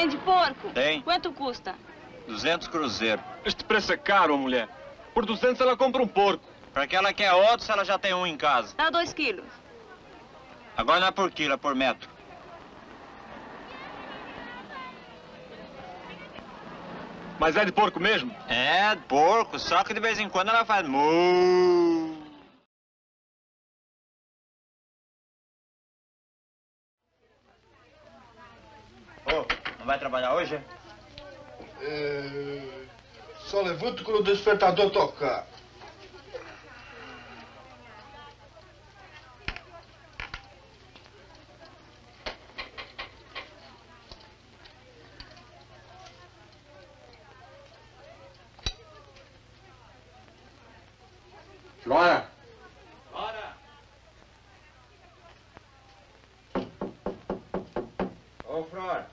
Tem de porco? Tem. Quanto custa? 200 cruzeiros. Este preço é caro, mulher. Por 200 ela compra um porco. Pra que ela quer outro se ela já tem um em casa? Dá dois quilos. Agora não é por quilo, é por metro. Mas é de porco mesmo? É, porco, só que de vez em quando ela faz mu. Ô, não vai trabalhar hoje? É... Só levanto quando o despertador tocar. Flora! Bora! Ô, Flor,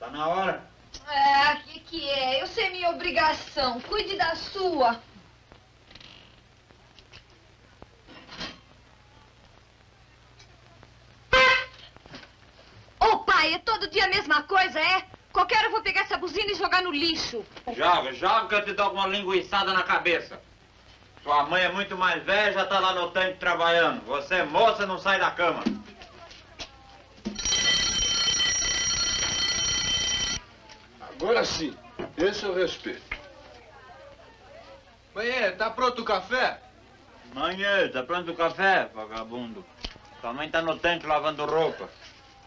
tá na hora? É, que que é? Eu sei minha obrigação. Cuide da sua. É todo dia a mesma coisa, é? Qualquer hora eu vou pegar essa buzina e jogar no lixo. Joga, joga que eu te dou uma linguiçada na cabeça. Sua mãe é muito mais velha, já tá lá no tanque trabalhando. Você, moça, não sai da cama. Agora sim, esse eu respeito. Mãe, tá pronto o café? Mãe, tá pronto o café, vagabundo? Sua mãe tá no tanque lavando roupa.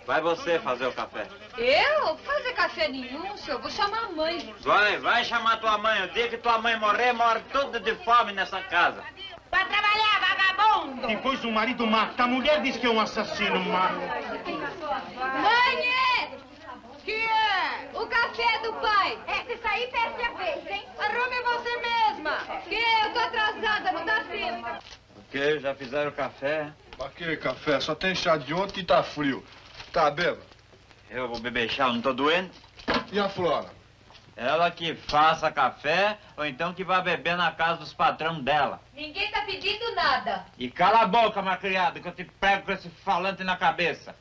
Vai você fazer o café. Eu? Fazer café nenhum, senhor. Vou chamar a mãe. Vai, vai chamar tua mãe. O dia que tua mãe morrer, morre tudo de fome nessa casa. Vai trabalhar, vagabundo! Depois o marido mata, a mulher diz que é um assassino, mano. Mãe! Que é? O café do pai. É, isso aí perde a vez, hein? Arrume você mesma. Que eu tô atrasada, não dá tempo. O quê? Já fizeram café? Pra que café? Só tem chá de ontem e tá frio. Tá, beba. Eu vou beber chá, não tô doente? E a Flora? Ela que faça café ou então que vá beber na casa dos patrão dela. Ninguém tá pedindo nada. E cala a boca, malcriada, que eu te pego com esse falante na cabeça.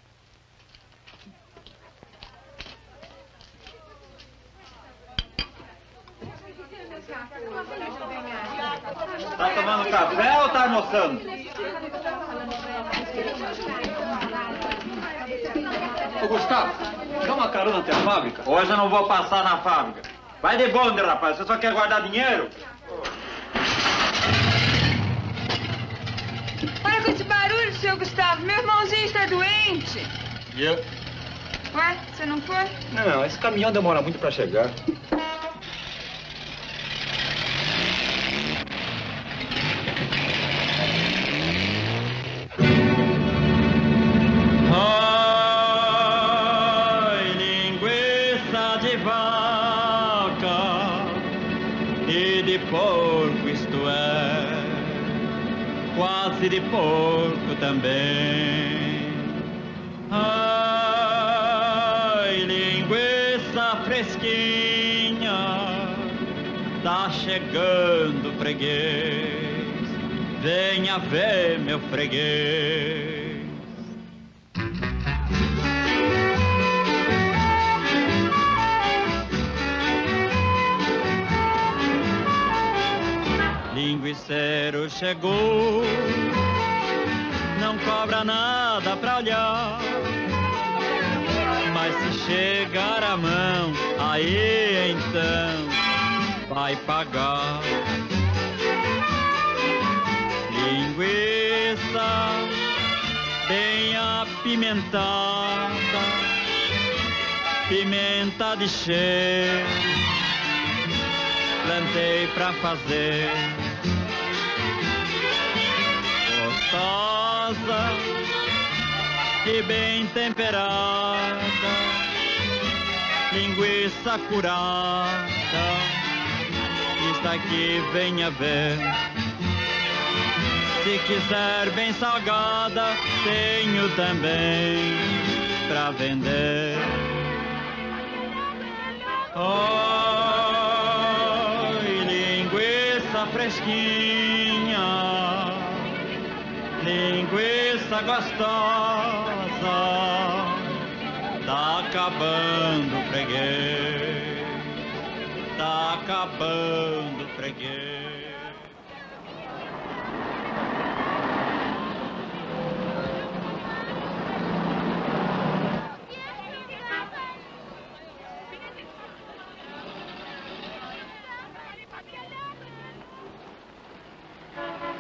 Tá tomando café ou tá almoçando? Ô, Gustavo, dá uma carona até a fábrica. Hoje eu não vou passar na fábrica. Vai de bonde, rapaz. Você só quer guardar dinheiro? Para com esse barulho, seu Gustavo. Meu irmãozinho está doente. E eu? Ué, você não foi? Não, esse caminhão demora muito pra chegar. Quase de porco também. Ai, linguiça fresquinha, tá chegando freguês, venha ver meu freguês. Linguiceiro chegou, não cobra nada pra olhar. Mas se chegar a mão, aí então vai pagar. Linguiça bem apimentada, pimenta de cheiro plantei pra fazer e bem temperada, linguiça curada. Está aqui, venha ver. Se quiser bem salgada, tenho também pra vender. Oi, linguiça fresquinha, linguiça gostosa, Tá acabando o freguês. Tá acabando o freguês.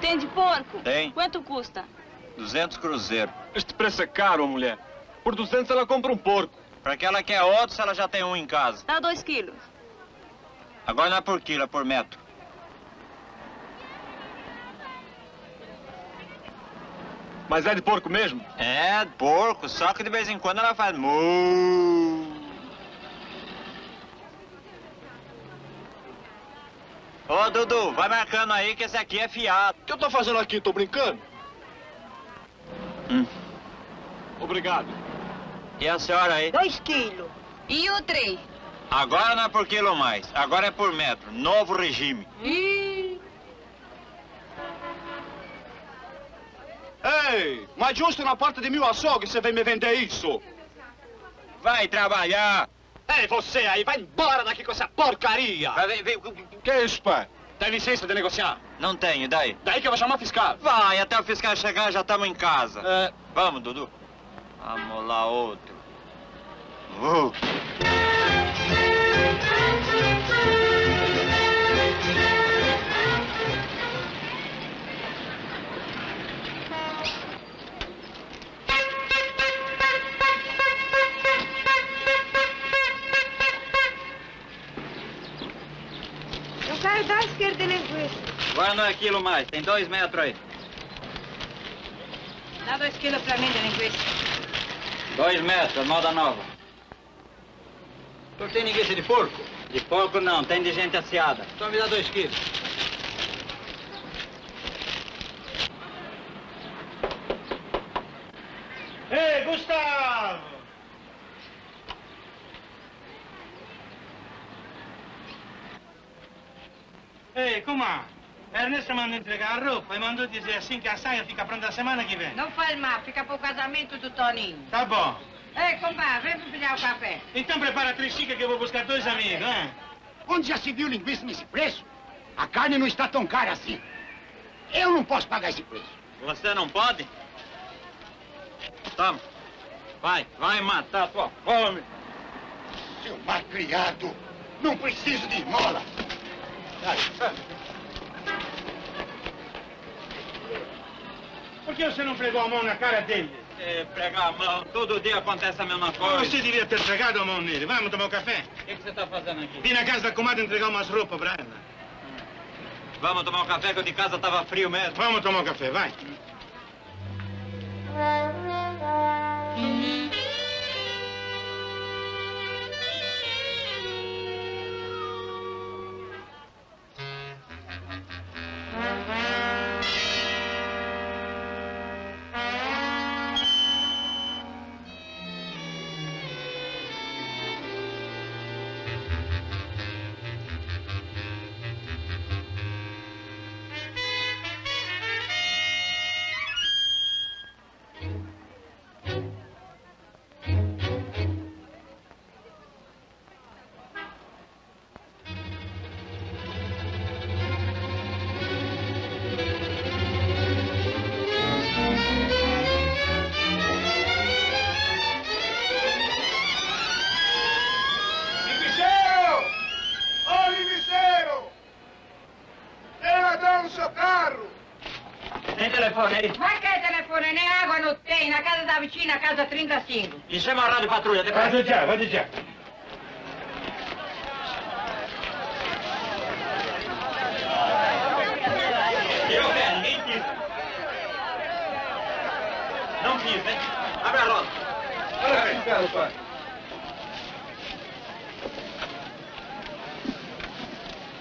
Tem de porco? Tem. Quanto custa? 200 cruzeiros. Este preço é caro, mulher. Por 200 ela compra um porco. Pra que ela quer outro se ela já tem um em casa? Dá dois quilos. Agora não é por quilo, é por metro. Mas é de porco mesmo? É, porco, só que de vez em quando ela faz mu. Ô, Dudu, vai marcando aí que esse aqui é fiado. O que eu tô fazendo aqui? Tô brincando? Hum. Obrigado. E a senhora aí? Dois quilos. E o trem? Agora não é por quilo mais, agora é por metro. Novo regime. Ei, mas justo na porta de mil açougues você vem me vender isso? Vai trabalhar. Ei, você aí, vai embora daqui com essa porcaria! Vai, vem, vem. Que é isso, pai? Tem licença de negociar? Não tenho, e daí? Daí que eu vou chamar fiscal. Vai, até o fiscal chegar já estamos em casa. É, Vamos, Dudu. Vamos lá, outro. Uh. Eu quero dar esquerda de linguiça. Agora não é quilo mais, tem dois metros aí. Dá dois quilos pra mim de linguiça. Dois metros, moda nova. Não tem linguiça de porco? De porco não, tem de gente aciada. Então me dá dois quilos. Ei, Gustavo! Ei, com'è? Ernesto manda entregar a roupa e mandou dizer assim que a saia fica pronta a semana que vem. Não faz mal, fica pro casamento do Toninho. Tá bom. Ei, compadre, vem pegar o café. Então prepara três xícaras que eu vou buscar dois amigos, hein? Onde já se viu linguiça nesse preço? A carne não está tão cara assim. Eu não posso pagar esse preço. Você não pode? Toma. Vai, vai matar a tua fome. Seu malcriado, não preciso de esmola. Por que você não pregou a mão na cara dele? É, pregar a mão, todo dia acontece a mesma coisa. Você devia ter pregado a mão nele. Vamos tomar um café? O que, que você está fazendo aqui? Vim na casa da comadre entregar umas roupas pra ela. Vamos tomar um café que o de casa estava frio mesmo. Vamos tomar um café, vai. Telefone aí? Vai cair telefone, nem água não tem. Na casa da vizinha, na casa 35. E chama a rádio patrulha, Vai depois. de já, vai de já. Eu quero, ninguém quis. Não quis, hein? Abre a roda. Espera, pai.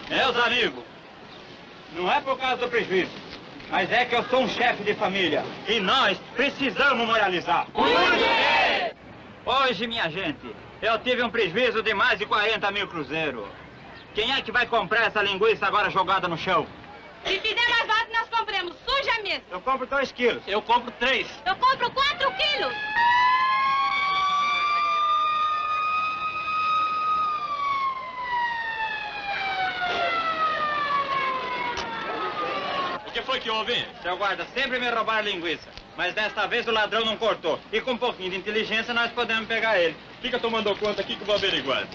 Meus amigos, não é por causa do prejuízo, mas é que eu sou um chefe de família e nós precisamos moralizar. Hoje, minha gente, eu tive um prejuízo de mais de 40 mil cruzeiros. Quem é que vai comprar essa linguiça agora jogada no chão? Se fizer mais barato, nós compramos. Suja mesmo. Eu compro dois quilos. Eu compro três. Eu compro quatro quilos. Seu guarda, sempre me roubaram linguiça. Mas desta vez o ladrão não cortou. E com um pouquinho de inteligência nós podemos pegar ele. Fica tomando conta aqui que eu vou averiguar.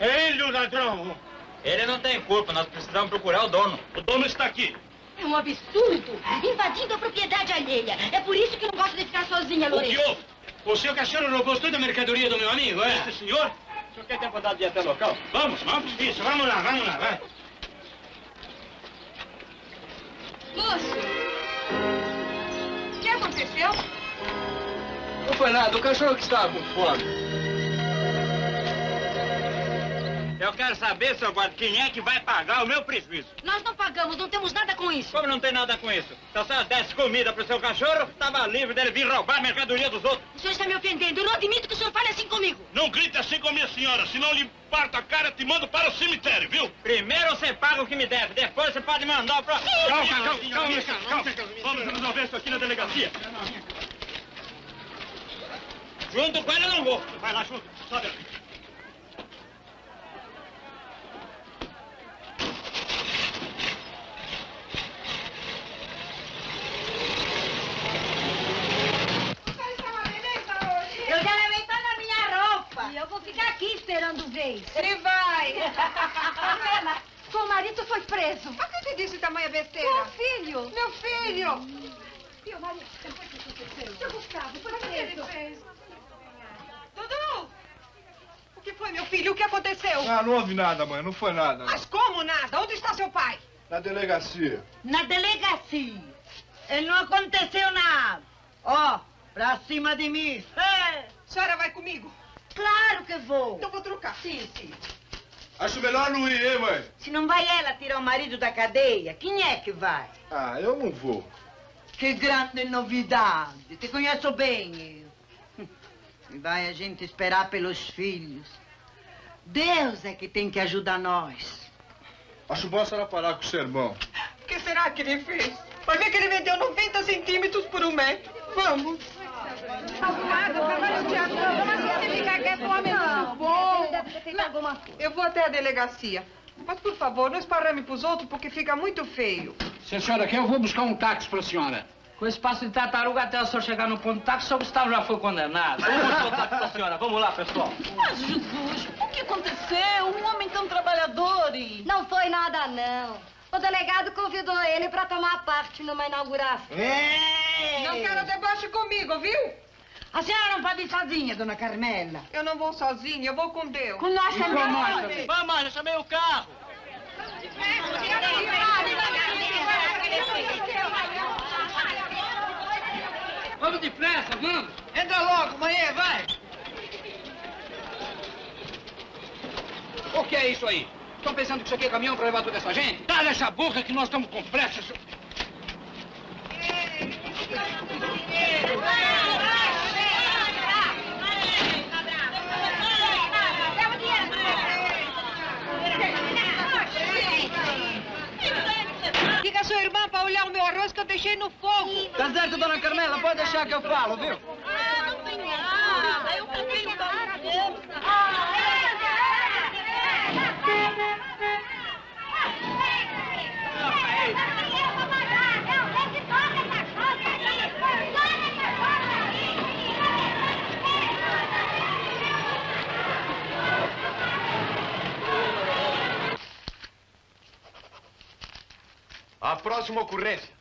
Ele, o ladrão. Ele não tem culpa, nós precisamos procurar o dono. O dono está aqui. É um absurdo. Invadindo a propriedade alheia. É por isso que eu não gosto de ficar sozinha, O que Lourenço. houve? O seu cachorro roubou toda a mercadoria do meu amigo, é? Este senhor? O senhor quer ter vontade de ir até o local? Vamos, vamos. Isso, vamos lá, vamos lá, vai. Lúcio! O que aconteceu? Não foi nada, o cachorro que estava com fome. Eu quero saber, seu guarda, quem é que vai pagar o meu prejuízo. Nós não pagamos, não temos nada com isso. Como não tem nada com isso? Se a senhora desse comida pro seu cachorro, estava livre dele vir roubar a mercadoria dos outros. O senhor está me ofendendo. Eu não admito que o senhor fale assim comigo. Não grite assim com a minha senhora, senão lhe parto a cara e te mando para o cemitério, viu? Primeiro você paga o que me deve, depois você pode mandar pra... Calma, calma, calma, calma, calma. Vamos resolver isso aqui na delegacia. Junto com ele eu não vou. Vai lá junto, sobe aqui. Eu já levei toda a minha roupa. E eu vou ficar aqui esperando vez. Ele vai! Carmela, seu marido foi preso. Por que você disse tamanha besteira? Seu filho. Meu filho! Meu marido, o que aconteceu? Seu Gustavo foi O que ele preso. fez? Dudu! O que foi, meu filho? O que aconteceu? Ah, não houve nada, mãe, não foi nada. Mas como nada? Onde está seu pai? Na delegacia. Na delegacia. E não aconteceu nada. Ó, pra cima de mim. É, A senhora vai comigo? Claro que vou. Então vou trocar. Sim, sim. Acho melhor não ir, hein, mãe? Se não vai ela tirar o marido da cadeia, quem é que vai? Ah, eu não vou. Que grande novidade. Te conheço bem. eu. E vai a gente esperar pelos filhos. Deus é que tem que ajudar nós. Acho bom a senhora parar com o sermão. O que será que ele fez? Vai ver que ele vendeu 90 centímetros por um metro. Vamos. Arrumado, você fica quieto, homem muito bom? Eu vou até a delegacia. Mas, por favor, não esparrame pros outros, porque fica muito feio. Se a senhora quer, eu vou buscar um táxi para a senhora. Com esse passo de tartaruga até o senhor chegar no ponto táxi, o senhor Gustavo já foi condenado. Vamos voltar com a senhora. Vamos lá, pessoal. Mas, Jesus, o que aconteceu? Um homem tão trabalhador e... Não foi nada, não. O delegado convidou ele para tomar parte numa inauguração. Não quero deboche comigo, viu? A senhora não pode ir sozinha, dona Carmela. Eu não vou sozinha, eu vou com Deus. Com nós também. Vamos, já chamei o carro. Vamos depressa, vamos. Entra logo, manhã, vai. O que é isso aí? Estão pensando que isso aqui é caminhão para levar toda essa gente? Cala essa boca que nós estamos com pressa. senhor. Diga a sua irmã para olhar o meu arroz que eu deixei no fogo. Tá certo, dona Carmela, pode deixar que eu falo, viu? Ah, não tem nada. Eu também não A próxima ocorrência.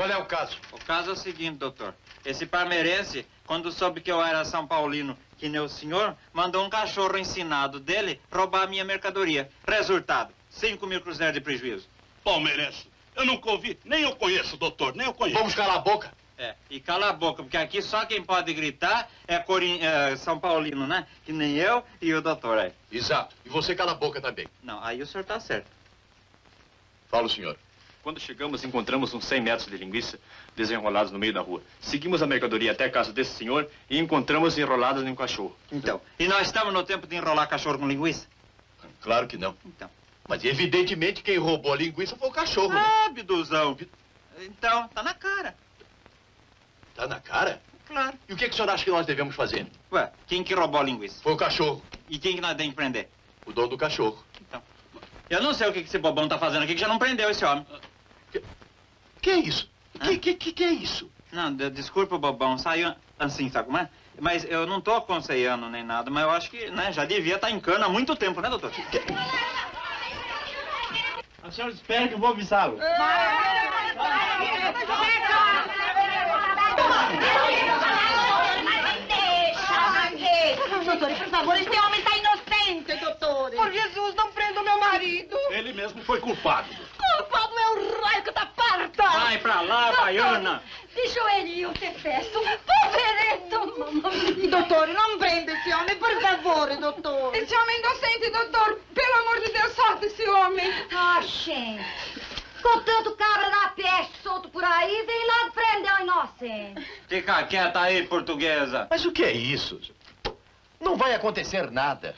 Qual é o caso? O caso é o seguinte, doutor. Esse parmeirense, quando soube que eu era São Paulino, que nem o senhor, mandou um cachorro ensinado dele roubar a minha mercadoria. Resultado, 5 mil cruzeiros de prejuízo. Palmeirense, eu nunca ouvi, nem eu conheço, doutor, nem eu conheço. Vamos calar a boca. É, e cala a boca, porque aqui só quem pode gritar é, Corin... é São Paulino, né? Que nem eu e o doutor aí. Exato. E você cala a boca também. Não, aí o senhor tá certo. Fala o senhor. Quando chegamos, encontramos uns 100 metros de linguiça desenrolados no meio da rua. Seguimos a mercadoria até a casa desse senhor e encontramos enrolados em um cachorro. Então, e nós estamos no tempo de enrolar cachorro com linguiça? Claro que não. Então. Mas evidentemente quem roubou a linguiça foi o cachorro. né? Ah, biduzão. Então, tá na cara. Tá na cara? Claro. E o que, que o senhor acha que nós devemos fazer? Ué, quem que roubou a linguiça? Foi o cachorro. E quem que nós temos que prender? O dono do cachorro. Então. Eu não sei o que, que esse bobão tá fazendo aqui, que já não prendeu esse homem. Que é isso? Que, que, que, que é isso? Não, de- desculpa bobão, saiu assim, sabe como é? Mas eu não tô aconselhando nem nada, mas eu acho que, né, já devia estar em cana há muito tempo, né, doutor? A senhora espera que eu vou avisá-lo. Dottore, por favore, este homem está inocente, dottore. Por Jesus, não marido. Ele mesmo foi culpado. Culpado é o raio que tá parta. Vai pra lá, baiana! De joelho te peço, povereto, mamãe. Dottore, non prenda esse homem, por favore, dottore. Esse homem é inocente, doutor. Pelo amor de Deus, solta esse homem. Ah, gente. Com tanto cabra da peste solto por aí, vem logo prender o inocente. Fica quieta aí, portuguesa. Mas o que é isso? Não vai acontecer nada.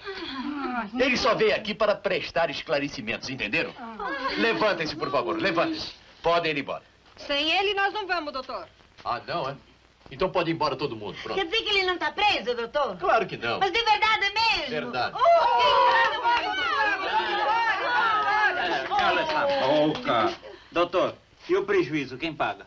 Ele só veio aqui para prestar esclarecimentos, entenderam? Levantem-se, por favor, levantem-se. Podem ir embora. Sem ele, nós não vamos, doutor. Ah, não, é? Então pode ir embora todo mundo, pronto. Quer dizer que ele não tá preso, doutor? Claro que não. Mas de verdade mesmo? Verdade. É, cala essa boca. Doutor, e o prejuízo, quem paga?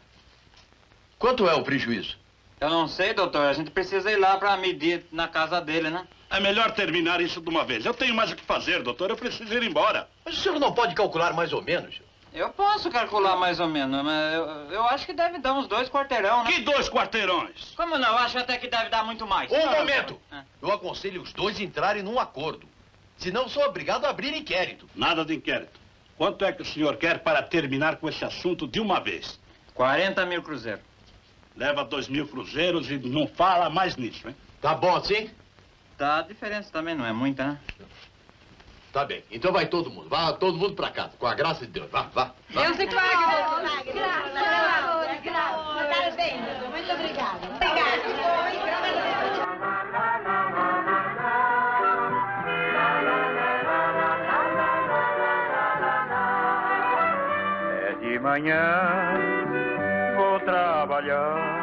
Quanto é o prejuízo? Eu não sei, doutor. A gente precisa ir lá pra medir na casa dele, né? É melhor terminar isso de uma vez. Eu tenho mais o que fazer, doutor. Eu preciso ir embora. Mas o senhor não pode calcular mais ou menos? Eu posso calcular mais ou menos, mas eu, eu acho que deve dar uns dois quarteirão, né? Que dois quarteirões? Como não? Eu acho até que deve dar muito mais. Um momento! Ah. Eu aconselho os dois entrarem num acordo. Senão sou obrigado a abrir inquérito. Nada de inquérito. Quanto é que o senhor quer para terminar com esse assunto de uma vez? 40 mil cruzeiros. Leva dois mil cruzeiros e não fala mais nisso, hein? Tá bom assim? Tá, a diferença também não é muita, né? Tá bem. Então vai todo mundo. Vá todo mundo pra casa. Com a graça de Deus. Vá, vá. vá. Deus te pague. Graças, graças. Parabéns, doutor. Muito obrigada. É de manhã, trabalhar.